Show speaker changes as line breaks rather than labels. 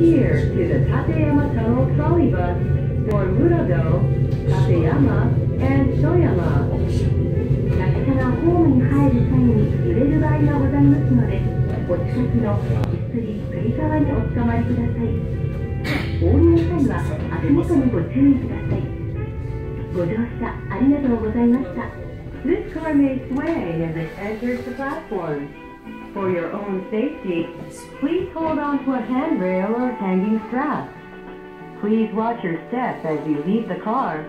prior to the Tateyama Tunnel trolley bus for Murado, Tateyama, and Shoyama.
列車がホームに入る際に揺れる場合がございますので、お近くの手すり、つり革におつかまりください。お降りの際は足元にご注意ください。ご乗車ありがとうございました。
This car may sway as it enters the platform. For your own safety, please hold on to a handrail or hanging strap. Please watch your step as you leave the car